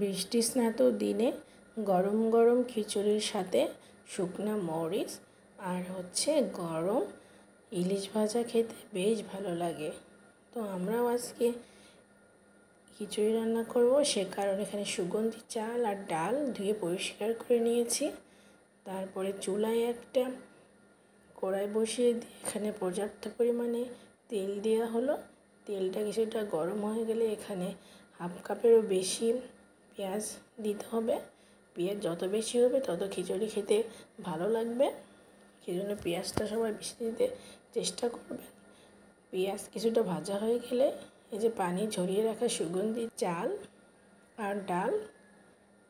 বৃষ্টি স্নাত দিনে গরম গরম খিচুড়ির সাথে শুকনা মরিচ আর হচ্ছে গরম ইলিশ ভাজা খেতে বেশ ভালো লাগে। তো আমরাও আজকে খিচুড়ি রান্না করব, সে কারণে এখানে সুগন্ধি, চাল আর ডাল ধুয়ে পরিষ্কার করে নিয়েছি। তারপরে চুলায় একটা কড়াই বসিয়ে দিয়ে এখানে পর্যাপ্ত পরিমাণে তেল দেওয়া হলো। তেলটা কিছুটা গরম হয়ে গেলে এখানে হাফ কাপেরও বেশি পেঁয়াজ দিতে হবে। পেঁয়াজ যত বেশি হবে, তত খিচুড়ি খেতে ভালো লাগবে। সেই জন্য পেঁয়াজটা সবাই বেশি দিতে চেষ্টা করবে। পেঁয়াজ কিছুটা ভাজা হয়ে গেলে এই যে পানি ঝরিয়ে রাখা সুগন্ধি, চাল আর ডাল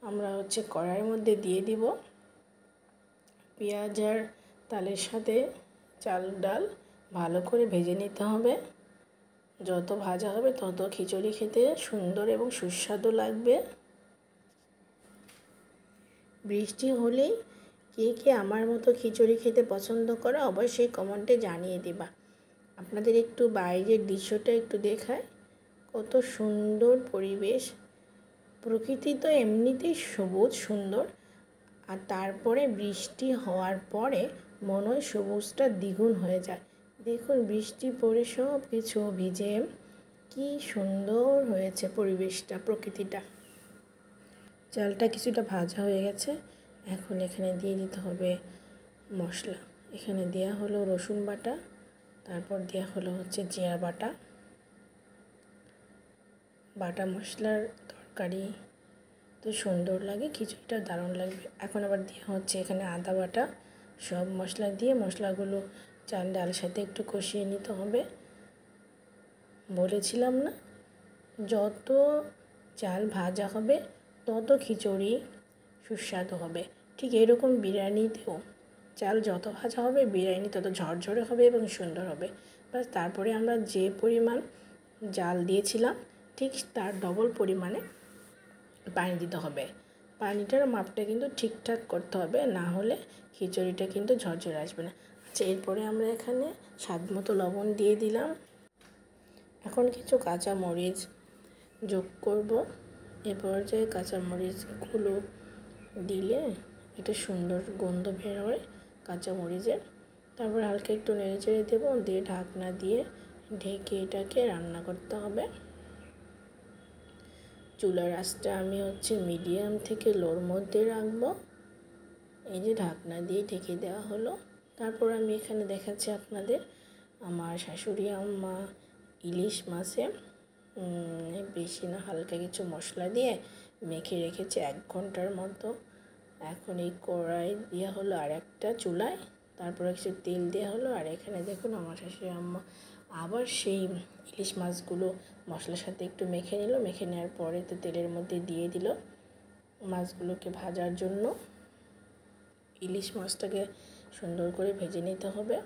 আমরা হচ্ছে কড়াইয়ের মধ্যে দিয়ে দিব। পেঁয়াজ আর তালের সাথে চাল, ডাল ভালো করে ভেজে নিতে হবে। যত ভাজা হবে, তত খিচুড়ি খেতে সুন্দর এবং সুস্বাদু লাগবে। বৃষ্টি হলেই কে কে আমার মতো খিচুড়ি খেতে পছন্দ করে অবশ্যই কমেন্টে জানিয়ে দেবা। আপনাদের একটু বাইরের দৃশ্যটা একটু দেখায়। কত সুন্দর পরিবেশ। প্রকৃতি তো এমনিতেই সবুজ সুন্দর। আর তারপরে বৃষ্টি হওয়ার পরে মনে হয় সবুজটা দ্বিগুণ হয়ে যায়। দেখুন বৃষ্টি পড়ে সব কিছু ভিজে। কি সুন্দর হয়েছে পরিবেশটা, প্রকৃতিটা। চালটা কিছুটা ভাজা হয়ে গেছে। এখন এখানে দিয়ে দিতে হবে মশলা। এখানে দেওয়া হলো রসুন বাটা, তারপর দেওয়া হলো হচ্ছে জিরা বাটা। বাটা মশলার তরকারি তো সুন্দর লাগে খিচুড়িটা দারুণ লাগবে। এখন আবার দেওয়া হচ্ছে এখানে আদা বাটা। সব মশলা দিয়ে মশলাগুলো চাল ডালের সাথে একটু কষিয়ে নিতে হবে। বলেছিলাম না, যত চাল ভাজা হবে তত খিচুড়ি সুস্বাদু হবে। ঠিক এরকম বিরিয়ানিতেও চাল যত ভাজা হবে, বিরিয়ানি তত ঝরঝরে হবে এবং সুন্দর হবে। বাস তারপরে আমরা যে পরিমাণ জাল দিয়েছিলাম, ঠিক তার ডবল পরিমাণে পানি দিতে হবে। পানিটার মাপটা কিন্তু ঠিকঠাক করতে হবে, না হলে খিচুড়িটা কিন্তু ঝরঝরে আসবে না। আচ্ছা এরপরে আমরা এখানে স্বাদ মতো লবণ দিয়ে দিলাম। এখন কিছু কাঁচা মরিচ যোগ করব। এ পর্যায়ে কাঁচামরিচগুলো দিলে একটা সুন্দর গন্ধ বের হয় কাঁচামরিচের। তারপর হালকা একটু নেড়ে চেড়ে দেবো, দিয়ে ঢাকনা দিয়ে ঢেকে এটাকে রান্না করতে হবে। চুলার আঁচটা আমি হচ্ছে মিডিয়াম থেকে লোর মধ্যে রাখব। এই যে ঢাকনা দিয়ে ঢেকে দেওয়া হলো। তারপর আমি এখানে দেখাচ্ছি আপনাদের আমার শাশুড়ি আম্মা ইলিশ মাছে বেশি না, হালকা কিছু মশলা দিয়ে মেখে রেখেছে এক ঘণ্টার মতো। এখন এই কড়াই দেওয়া হলো আর একটা চুলায়, তারপরে কিছু তেল দেওয়া হলো। আর এখানে দেখুন আমার শাশুড়ি আম্মা আবার সেই ইলিশ মাছগুলো মশলার সাথে একটু মেখে নিল। মেখে নেওয়ার পরে তো তেলের মধ্যে দিয়ে দিল মাছগুলোকে ভাজার জন্য। ইলিশ মাছটাকে সুন্দর করে ভেজে নিতে হবে।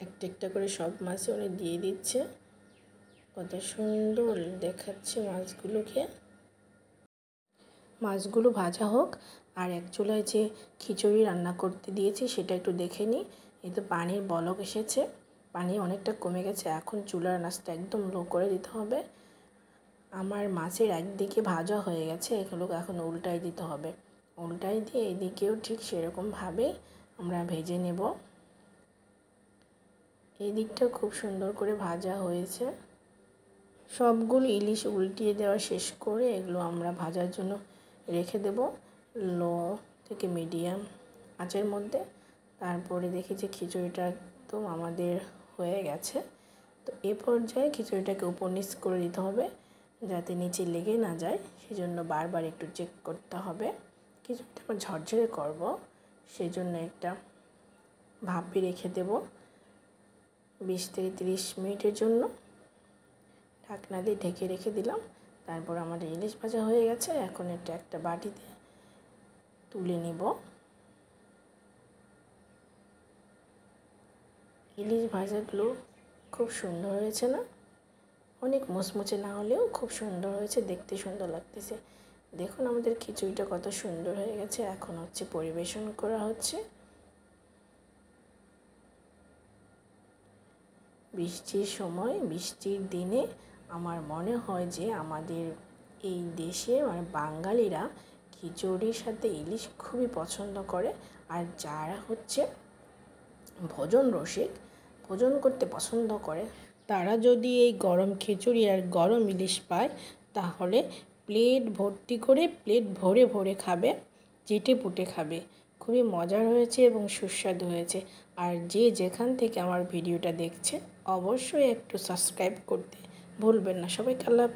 একটা একটা করে সব মাছে উনি দিয়ে দিচ্ছে। কত সুন্দর দেখাচ্ছে মাছগুলোকে। মাছগুলো ভাজা হোক, আর এক চুলায় যে খিচুড়ি রান্না করতে দিয়েছি সেটা একটু দেখে নিই। এই তো পানির বলক এসেছে, পানি অনেকটা কমে গেছে, এখন চুলার নাচটা একদম লো করে দিতে হবে। আমার মাছের একদিকে ভাজা হয়ে গেছে, এগুলো এখন উল্টাই দিতে হবে। উল্টাই দিয়ে এদিকেও ঠিক সেরকমভাবে আমরা ভেজে নেব। এই দিকটা খুব সুন্দর করে ভাজা হয়েছে। সবগুলো ইলিশ উল্টিয়ে দেওয়া শেষ করে এগুলো আমরা ভাজার জন্য রেখে দেব লো থেকে মিডিয়াম আঁচের মধ্যে। তারপরে দেখি যে খিচুড়িটা একদম আমাদের হয়ে গেছে। তো এ পর্যায়ে খিচুড়িটাকে উপর নিচ করে দিতে হবে যাতে নিচে লেগে না যায়, সেজন্য বারবার একটু চেক করতে হবে। খিচুড়িটা আমরা ঝরঝরে করব সেই জন্য একটা ভাপে রেখে দেব। বিশ থেকে তিরিশ মিনিটের জন্য। ঢাকনা দিয়ে ঢেকে রেখে দিলাম। তারপর আমাদের ইলিশ ভাজা হয়ে গেছে। এখন এটা একটা বাটিতে তুলে নিব। ইলিশ ভাজাগুলো খুব সুন্দর হয়েছে না? অনেক মুচমুচে না হলেও খুব সুন্দর হয়েছে, দেখতে সুন্দর লাগতেছে। দেখুন আমাদের খিচুড়িটা কত সুন্দর হয়ে গেছে। এখন হচ্ছে পরিবেশন করা হচ্ছে। বৃষ্টির সময়, বৃষ্টির দিনে আমার মনে হয় যে আমাদের এই দেশে মানে বাঙালিরা খিচুড়ির সাথে ইলিশ খুবই পছন্দ করে। আর যারা হচ্ছে ভোজন রসিক, ভোজন করতে পছন্দ করে, তারা যদি এই গরম খিচুড়ি আর গরম ইলিশ পায়, তাহলে প্লেট ভর্তি করে প্লেট ভরে ভরে খাবে, চেটে পুটে খাবে। খুবই মজার হয়েছে এবং সুস্বাদু হয়েছে। আর যে যেখান থেকে আমার ভিডিওটা দেখছে, অবশ্যই একটু সাবস্ক্রাইব করতে। ভুলবেন না। সবাই আল্লাহ